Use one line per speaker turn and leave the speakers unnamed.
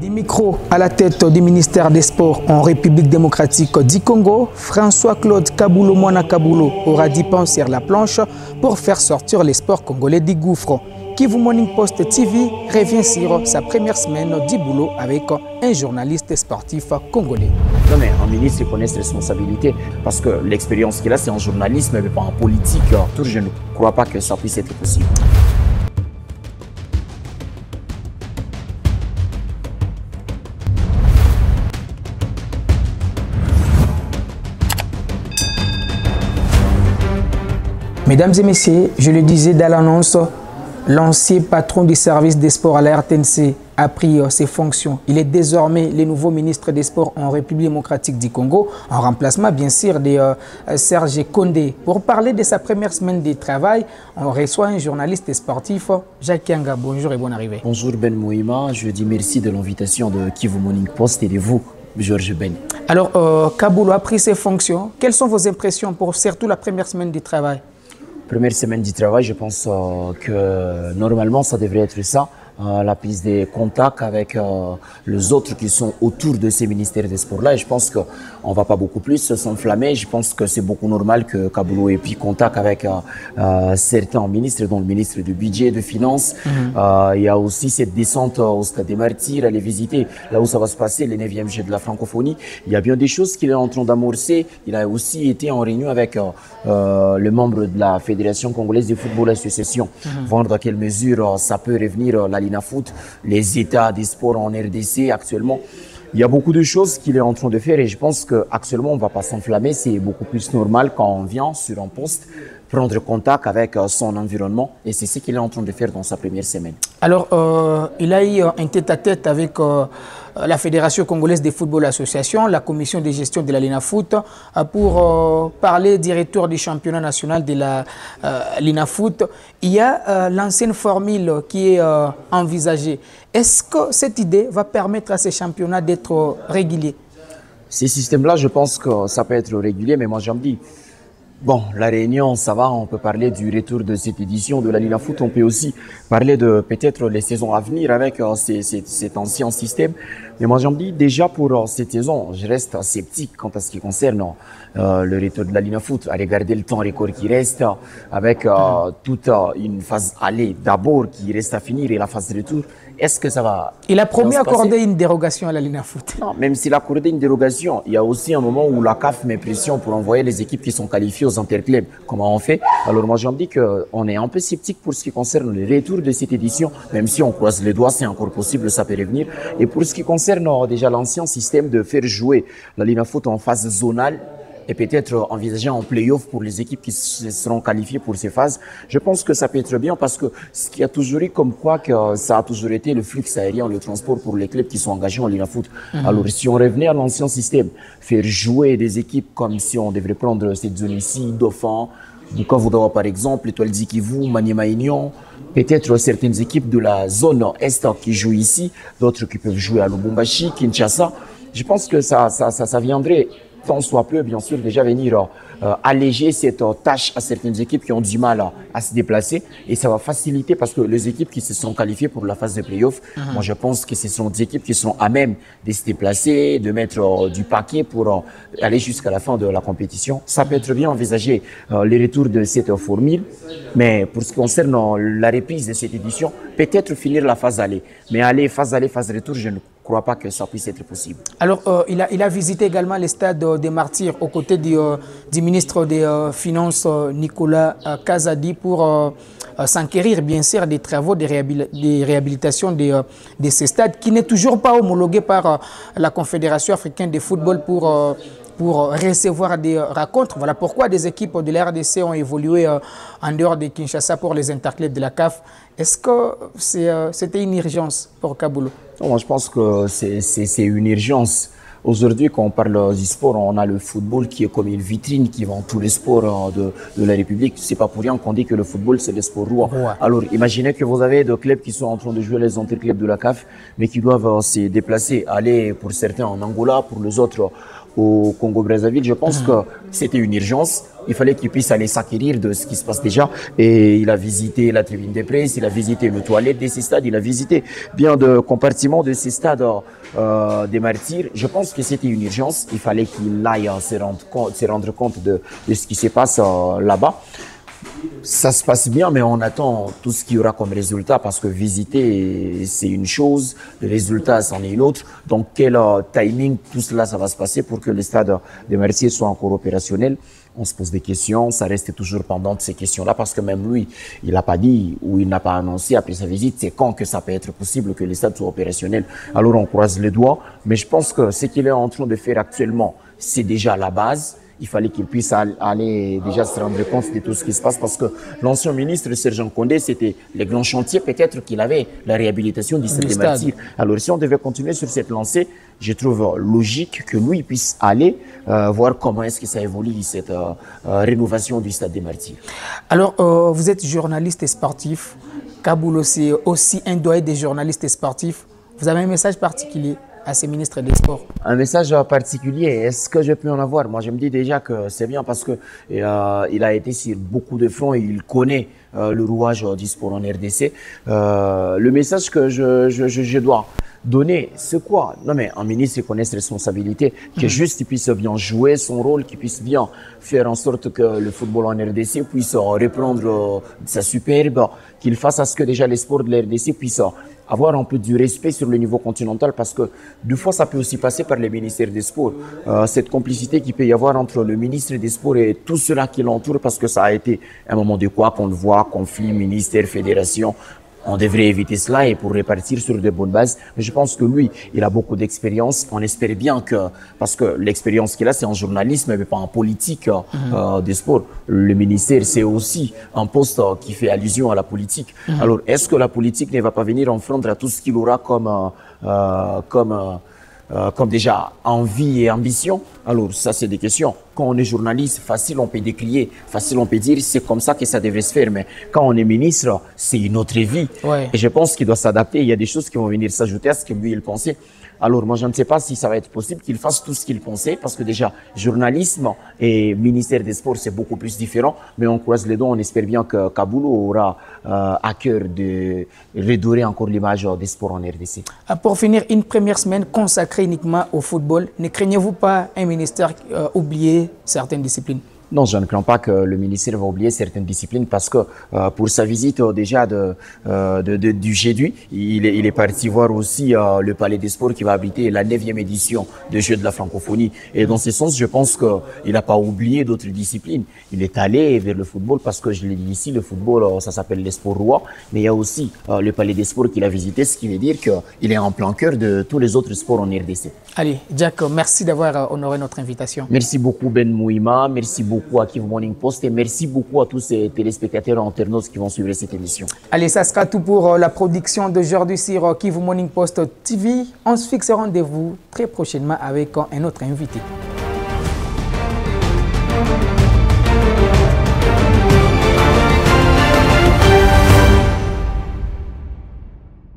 Du micro à la tête du ministère des Sports en République démocratique du Congo, François-Claude Kaboulou Mwana Kaboulou aura dû penser la planche pour faire sortir les sports congolais du gouffre. Kivu Morning Post TV revient sur sa première semaine du boulot avec un journaliste sportif congolais.
Non mais un ministre connaît ses responsabilités parce que l'expérience qu'il a c'est en journalisme mais pas en politique. Je ne crois pas que ça puisse être possible.
Mesdames et messieurs, je le disais dans l'annonce, l'ancien patron du service des sports à la RTNC a pris ses fonctions. Il est désormais le nouveau ministre des Sports en République démocratique du Congo, en remplacement bien sûr de euh, Serge Condé. Pour parler de sa première semaine de travail, on reçoit un journaliste sportif, Jacques Yanga. Bonjour et bonne arrivée.
Bonjour Ben Moïma, je dis merci de l'invitation de Kivu Morning Post et de vous, Georges Ben.
Alors, euh, Kaboulou a pris ses fonctions. Quelles sont vos impressions pour surtout la première semaine de travail?
Première semaine du travail, je pense euh, que normalement ça devrait être ça. Euh, la prise des contacts avec euh, les autres qui sont autour de ces ministères des sports-là. Et je pense qu'on va pas beaucoup plus s'enflammer. Je pense que c'est beaucoup normal que Kaboulou ait pris contact avec euh, certains ministres, dont le ministre du budget, de finances. il y a aussi cette descente au Stade des Martyrs, aller visiter là où ça va se passer, les 9e jeux de la francophonie. Il y a bien des choses qu'il est en train d'amorcer. Il a aussi été en réunion avec le membre de la Fédération congolaise de football association, voir dans quelle mesure ça peut revenir la Foot, les états des sports en RDC actuellement. Il y a beaucoup de choses qu'il est en train de faire et je pense qu'actuellement on ne va pas s'enflammer. C'est beaucoup plus normal quand on vient sur un poste prendre contact avec son environnement et c'est ce qu'il est en train de faire dans sa première semaine.
Alors, euh, il a eu un tête-à-tête avec euh, la Fédération congolaise de football association, la commission de gestion de la Lina Foot, euh, pour parler du retour du championnat national de la Lina Foot. Il y a l'ancienne formule qui est envisagée. Est-ce que cette idée va permettre à ces championnats d'être réguliers?
Ces systèmes-là, je pense que ça peut être régulier, mais moi j'en dis, Bon, la Réunion, ça va, on peut parler du retour de cette édition de la Ligue Foot, on peut aussi parler de peut-être les saisons à venir avec euh, cet ancien système. Mais moi, j'en dis déjà pour euh, cette saison, je reste sceptique quant à ce qui concerne euh, le retour de la Ligue Foot, à regarder le temps record qui reste, avec toute une phase aller d'abord qui reste à finir et la phase retour. Est-ce que ça va
Il a promis d'accorder une dérogation à la Ligue Foot.
Non, même s'il a accordé une dérogation, il y a aussi un moment où la CAF met pression pour envoyer les équipes qui sont qualifiées aux interclubs. Comment on fait? Alors moi, j'en dis qu'on est un peu sceptique pour ce qui concerne le retour de cette édition, même si on croise les doigts, c'est encore possible, ça peut revenir. Et pour ce qui concerne déjà l'ancien système de faire jouer la Ligue Foot en phase zonale, et peut-être envisager en play-off pour les équipes qui seront qualifiées pour ces phases. Je pense que ça peut être bien parce que ce qui a toujours eu comme quoi que ça a toujours été le flux aérien, le transport pour les clubs qui sont engagés en Ligue Foot. Mhm. Alors si on revenait à l'ancien système, faire jouer des équipes comme si on devrait prendre cette zone ici, Dauphin, Bukavu par exemple, Étoile Kivu, Maniema Union, peut-être certaines équipes de la zone Est qui jouent ici, d'autres qui peuvent jouer à Lubumbashi, Kinshasa. Je pense que ça, ça, ça, ça viendrait tant soit peu, bien sûr, déjà venir euh, alléger cette euh, tâche à certaines équipes qui ont du mal à, se déplacer. Et ça va faciliter parce que les équipes qui se sont qualifiées pour la phase de playoff, mhm. moi je pense que ce sont des équipes qui sont à même de se déplacer, de mettre euh, du paquet pour aller jusqu'à la fin de la compétition. Ça peut être bien envisager les retours de cette formule, mais pour ce qui concerne la reprise de cette édition, peut-être finir la phase aller. Mais aller, phase aller, phase retour, je ne crois pas que ça puisse être possible.
Alors, euh, il, a, il, a, visité également les stades euh, des martyrs aux côtés du, euh, ministre des Finances, Nicolas Kazadi, pour s'enquérir, bien sûr, des travaux de, réhabilitation de, de, ces stades, qui n'est toujours pas homologué par la Confédération africaine de football pour pour recevoir des rencontres. Voilà pourquoi des équipes de la RDC ont évolué en dehors de Kinshasa pour les interclubs de la CAF. Est-ce que c'était une urgence pour Kaboulou?
Moi, je pense que c'est une urgence. Aujourd'hui, quand on parle du sport, on a le football qui est comme une vitrine qui vend tous les sports de, de la République. C'est pas pour rien qu'on dit que le football, c'est le sport roi. Alors, imaginez que vous avez des clubs qui sont en train de jouer les interclubs de la CAF, mais qui doivent se déplacer, aller pour certains en Angola, pour les autres au Congo-Brazzaville, je pense que c'était une urgence. Il fallait qu'il puisse aller s'acquérir de ce qui se passe déjà. Et il a visité la tribune des presses, il a visité le toilette de ces stades, il a visité bien de compartiments de ces stades euh, des martyrs. Je pense que c'était une urgence. Il fallait qu'il aille se rendre compte, se rendre compte de, de ce qui se passe euh, là-bas ça se passe bien, mais on attend tout ce qu'il y aura comme résultat parce que visiter, c'est une chose, le résultat, c'en est une autre. Donc, quel euh, timing tout cela, ça va se passer pour que le stade des Mercier soit encore opérationnel on se pose des questions, ça reste toujours pendant ces questions-là parce que même lui, il n'a pas dit ou il n'a pas annoncé après sa visite, c'est quand que ça peut être possible que le stade soit opérationnel. Alors on croise les doigts, mais je pense que ce qu'il est en train de faire actuellement, c'est déjà la base il fallait qu'il puisse aller déjà se rendre compte de tout ce qui se passe parce que l'ancien ministre Sergent Condé, c'était les grands chantiers peut-être qu'il avait, la réhabilitation du stade des Alors si on devait continuer sur cette lancée, je trouve logique que lui puisse aller euh, voir comment est-ce que ça évolue cette euh, euh, rénovation du stade des Martyrs.
Alors vous êtes journaliste et sportif, Kaboul aussi, aussi un doigt des journalistes sportifs. Vous avez un message particulier? À ces ministres des Sports
Un message particulier, est-ce que je peux en avoir? Moi, je me dis déjà que c'est bien parce que euh, il a été sur beaucoup de fronts et il connaît euh, le rouage du sport en RDC. Euh, le message que je, je, je, dois donner, c'est quoi? Non mais un ministre connaît ses responsabilités, que mhm. juste il puisse bien jouer son rôle, qu'il puisse bien faire en sorte que le football en RDC puisse reprendre sa superbe, qu'il fasse à ce que déjà les sports de la RDC puissent avoir un peu du respect sur le niveau continental parce que deux fois ça peut aussi passer par les ministères des Sports. Euh, cette complicité qui peut y avoir entre le ministre des Sports et tout cela qui l'entoure parce que ça a été un moment de quoi qu'on le voit, conflit, ministère, fédération on devrait éviter cela et pour répartir sur de bonnes bases. Mais je pense que lui, il a beaucoup d'expérience. On espère bien que, parce que l'expérience qu'il a, c'est en journalisme, mais pas en politique euh, mhm. euh des sports. Le ministère, c'est aussi un poste euh, qui fait allusion à la politique. Mhm. Alors, est-ce que la politique ne va pas venir enfreindre à tout ce qu'il aura comme, euh, euh comme euh, comme déjà envie et ambition? Alors ça, c'est des questions. Quand on est journaliste, facile, on peut décrier, facile, on peut dire, c'est comme ça que ça devrait se faire. Mais quand on est ministre, c'est une autre vie. Et je pense qu'il doit s'adapter. Il y a des choses qui vont venir s'ajouter à ce que lui, il pensait. Alors moi, je ne sais pas si ça va être possible qu'il fasse tout ce qu'il pensait, parce que déjà, journalisme et ministère des Sports, c'est beaucoup plus différent. Mais on croise les doigts, on espère bien que Kaboulou aura euh, à cœur de redorer encore l'image des sports en RDC.
Ah, pour finir, une première semaine consacrée uniquement au football, ne craignez-vous pas un ministère euh, oublier certaines disciplines
non, je ne crains pas que le ministère va oublier certaines disciplines parce que euh, pour sa visite euh, déjà de, euh, de, de, du G8, il est, il est parti voir aussi le Palais des Sports qui va abriter la 9e édition des Jeux de la francophonie. Et dans ce sens, je pense qu'il n'a pas oublié d'autres disciplines. Il est allé vers le football parce que je l'ai dit ici, le football, ça s'appelle les sports rois, mais il y a aussi le Palais des Sports qu'il a visité, ce qui veut dire qu'il est en plein cœur de tous les autres sports en RDC.
Allez, Jack, merci d'avoir honoré notre invitation.
Merci beaucoup Ben Mouima, merci beaucoup beaucoup à Kivu Morning Post et merci beaucoup à tous ces téléspectateurs internautes qui vont suivre cette émission.
Allez, ça sera tout pour euh, la production d'aujourd'hui sur euh, Kivu Morning Post TV. On se fixe rendez-vous très prochainement avec euh, un autre invité.